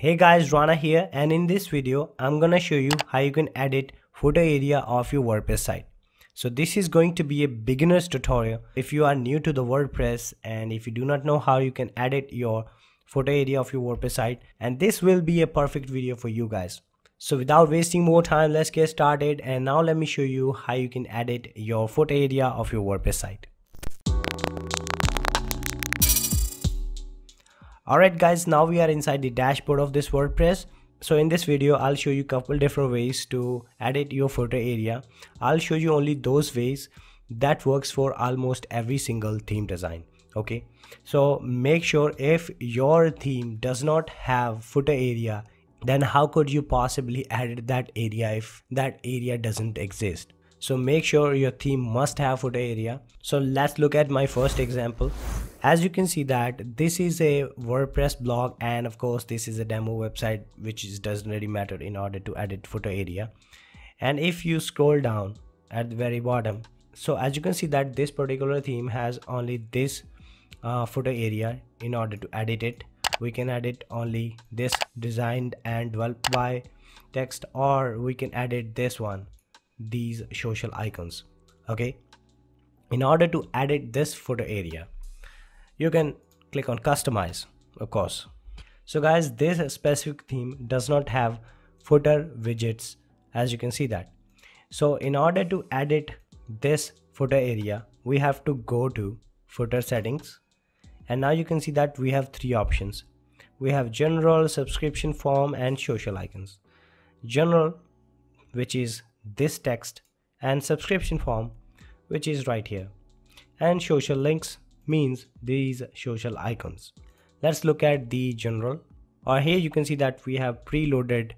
Hey guys, Rana here and in this video, I'm gonna show you how you can edit footer area of your WordPress site. So this is going to be a beginner's tutorial. If you are new to the WordPress and if you do not know how you can edit your footer area of your WordPress site and this will be a perfect video for you guys. So without wasting more time, let's get started and now let me show you how you can edit your footer area of your WordPress site. Alright guys, now we are inside the dashboard of this WordPress. So in this video, I'll show you a couple different ways to edit your footer area. I'll show you only those ways that works for almost every single theme design. Okay, so make sure if your theme does not have footer area, then how could you possibly edit that area if that area doesn't exist? So make sure your theme must have footer area. So let's look at my first example. As you can see that this is a WordPress blog and of course this is a demo website which is doesn't really matter in order to edit footer area. And if you scroll down at the very bottom, so as you can see that this particular theme has only this uh, footer area in order to edit it we can edit only this designed and developed by text or we can edit this one these social icons okay in order to edit this footer area you can click on customize of course. So guys this specific theme does not have footer widgets as you can see that. So in order to edit this footer area we have to go to footer settings. And now you can see that we have three options. We have general subscription form and social icons. General which is this text and subscription form which is right here. And social links means these social icons. Let's look at the general. Or uh, here you can see that we have preloaded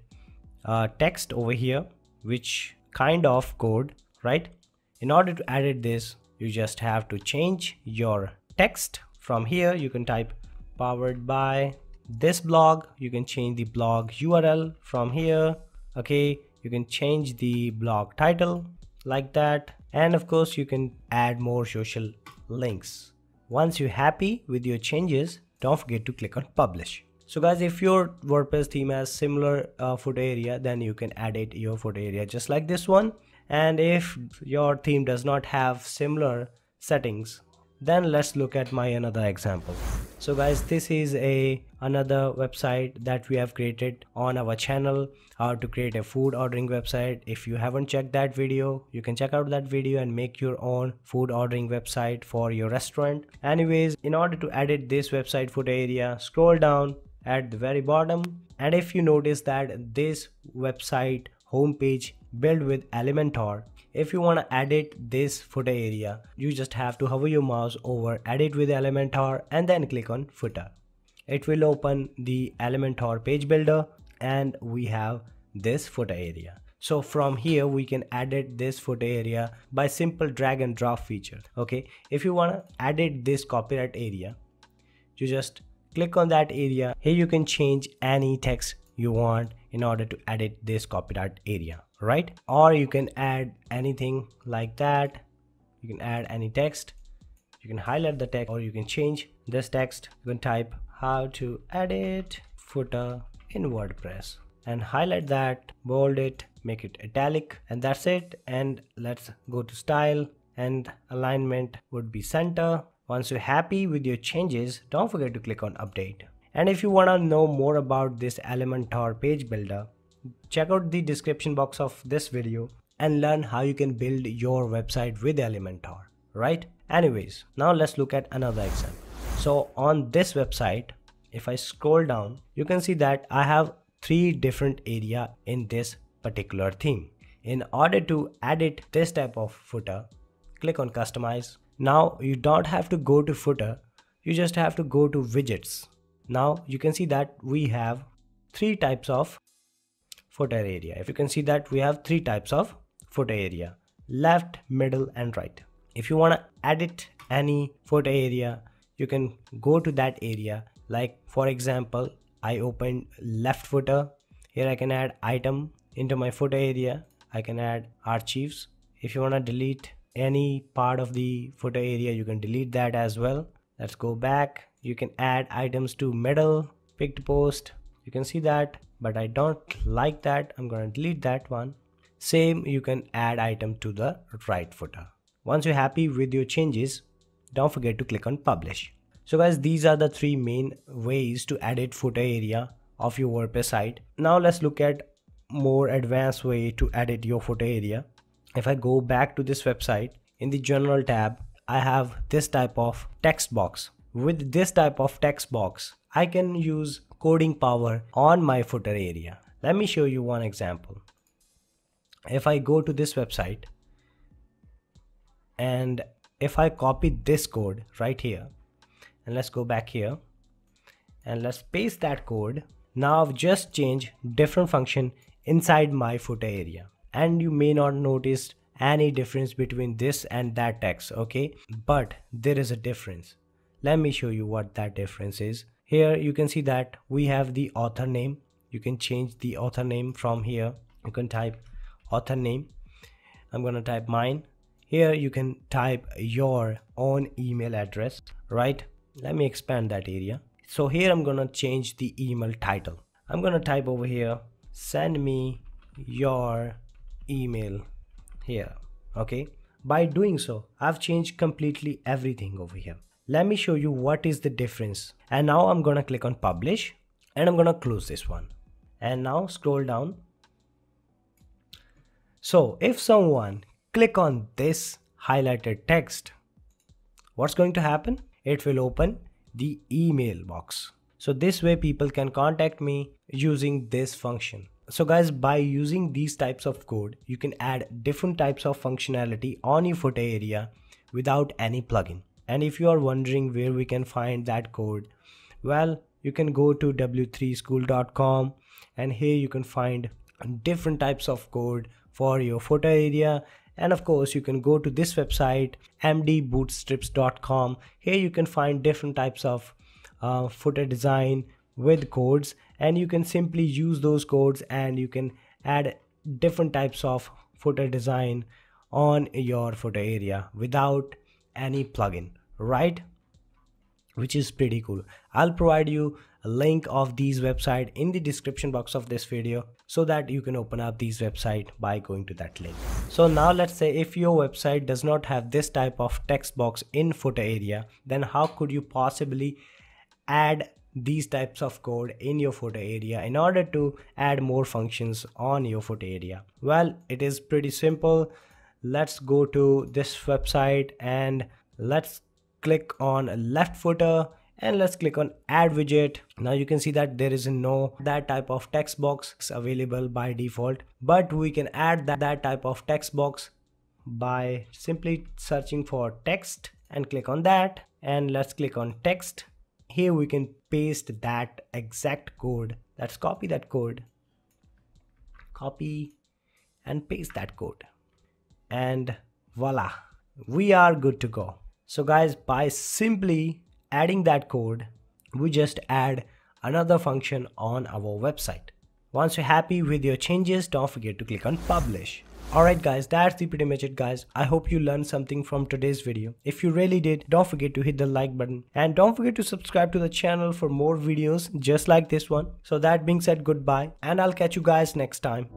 uh, text over here which kind of code right? In order to edit this you just have to change your text. From here you can type powered by this blog. You can change the blog url from here. Okay you can change the blog title like that. And of course you can add more social links once you're happy with your changes don't forget to click on publish. So guys if your wordpress theme has similar uh, footer area then you can edit your footer area just like this one. And if your theme does not have similar settings then let's look at my another example. So guys this is a another website that we have created on our channel how to create a food ordering website. If you haven't checked that video you can check out that video and make your own food ordering website for your restaurant. Anyways in order to edit this website footer area scroll down at the very bottom. And if you notice that this website homepage built with elementor if you want to edit this footer area you just have to hover your mouse over edit with elementor and then click on footer. It will open the elementor page builder and we have this footer area. So from here we can edit this footer area by simple drag and drop feature okay? If you want to edit this copyright area you just click on that area. Here you can change any text you want in order to edit this copyright area right? Or you can add anything like that. You can add any text. You can highlight the text or you can change this text. You can type how to edit footer in wordpress and highlight that bold it make it italic and that's it. And let's go to style and alignment would be center. Once you're happy with your changes don't forget to click on update. And if you want to know more about this elementor page builder check out the description box of this video and learn how you can build your website with Elementor, right? Anyways, now let's look at another example. So on this website, if I scroll down, you can see that I have three different area in this particular theme. In order to edit this type of footer, click on customize. Now you don't have to go to footer, you just have to go to widgets. Now you can see that we have three types of footer area. If you can see that we have three types of footer area, left, middle and right. If you want to edit any footer area, you can go to that area. Like for example, I opened left footer. Here I can add item into my footer area. I can add archives. If you want to delete any part of the footer area, you can delete that as well. Let's go back. You can add items to middle, picked post, you can see that but I don't like that. I'm gonna delete that one. Same you can add item to the right footer. Once you're happy with your changes don't forget to click on publish. So guys these are the three main ways to edit footer area of your WordPress site. Now let's look at more advanced way to edit your footer area. If I go back to this website in the general tab I have this type of text box. With this type of text box I can use coding power on my footer area. Let me show you one example. If I go to this website and if I copy this code right here and let's go back here and let's paste that code. Now I've just changed different function inside my footer area and you may not notice any difference between this and that text okay but there is a difference let me show you what that difference is here you can see that we have the author name. You can change the author name from here. You can type author name. I'm going to type mine. Here you can type your own email address right? Let me expand that area. So here i'm going to change the email title. I'm going to type over here send me your email here okay? By doing so i've changed completely everything over here let me show you what is the difference. And now i'm gonna click on publish and i'm gonna close this one. And now scroll down. So if someone click on this highlighted text what's going to happen? It will open the email box. So this way people can contact me using this function. So guys by using these types of code you can add different types of functionality on your footer area without any plugin and if you are wondering where we can find that code well you can go to w3school.com and here you can find different types of code for your footer area. And of course you can go to this website mdbootstrap.com here you can find different types of uh, footer design with codes and you can simply use those codes and you can add different types of footer design on your footer area without any plugin right? Which is pretty cool. I'll provide you a link of these website in the description box of this video so that you can open up these website by going to that link. So now let's say if your website does not have this type of text box in footer area then how could you possibly add these types of code in your footer area in order to add more functions on your footer area? Well it is pretty simple. Let's go to this website and let's click on left footer and let's click on add widget. Now you can see that there is no that type of text box available by default but we can add that, that type of text box by simply searching for text and click on that and let's click on text. Here we can paste that exact code. Let's copy that code. Copy and paste that code. And voila we are good to go so guys by simply adding that code we just add another function on our website once you're happy with your changes don't forget to click on publish Alright guys, that's the pretty much it guys. I hope you learned something from today's video. If you really did, don't forget to hit the like button and don't forget to subscribe to the channel for more videos just like this one. So that being said, goodbye and I'll catch you guys next time.